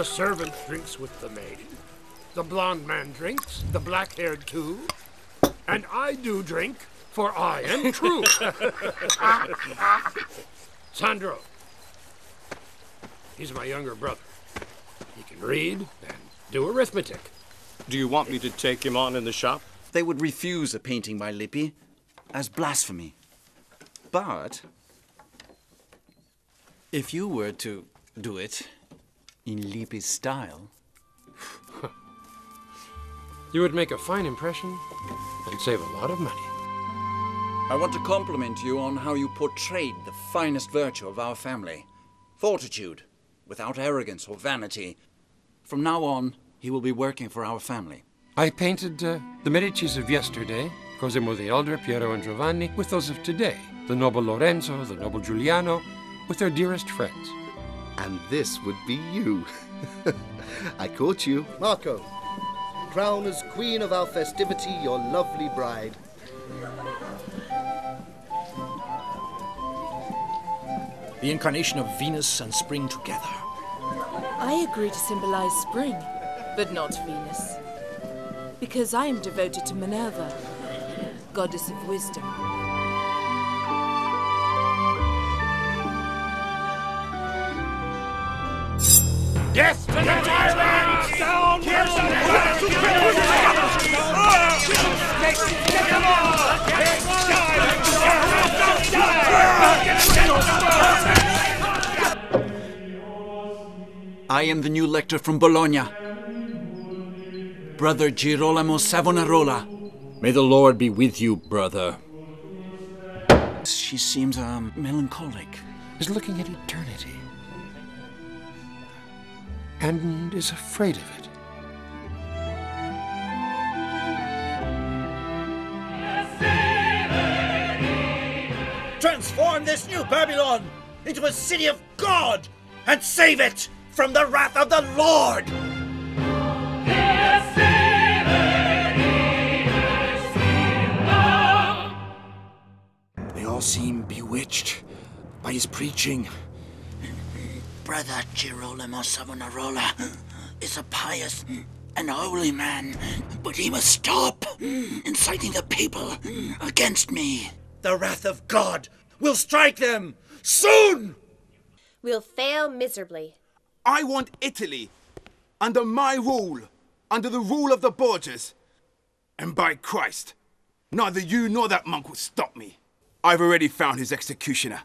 The servant drinks with the maid. The blond man drinks, the black haired too. And I do drink, for I am true. Sandro. He's my younger brother. He can read and do arithmetic. Do you want me to take him on in the shop? They would refuse a painting by Lippi as blasphemy. But if you were to do it in Lippi's style, You would make a fine impression and save a lot of money. I want to compliment you on how you portrayed the finest virtue of our family fortitude, without arrogance or vanity. From now on, he will be working for our family. I painted uh, the Medicis of yesterday, Cosimo the Elder, Piero and Giovanni, with those of today, the noble Lorenzo, the noble Giuliano, with their dearest friends. And this would be you. I caught you. Marco, crown as queen of our festivity your lovely bride. The incarnation of Venus and spring together. I agree to symbolize spring, but not Venus. Because I am devoted to Minerva, goddess of wisdom. Death to the tyrant! Down I am the new lector from Bologna. Brother Girolamo Savonarola. May the Lord be with you, brother. She seems um, melancholic. is looking at eternity and is afraid of it. Transform this new Babylon into a city of God and save it from the wrath of the Lord! They all seem bewitched by his preaching. Brother Girolamo Savonarola is a pious and holy man, but he must stop inciting the people against me. The wrath of God will strike them soon! We'll fail miserably. I want Italy under my rule, under the rule of the Borgias. And by Christ, neither you nor that monk will stop me. I've already found his executioner.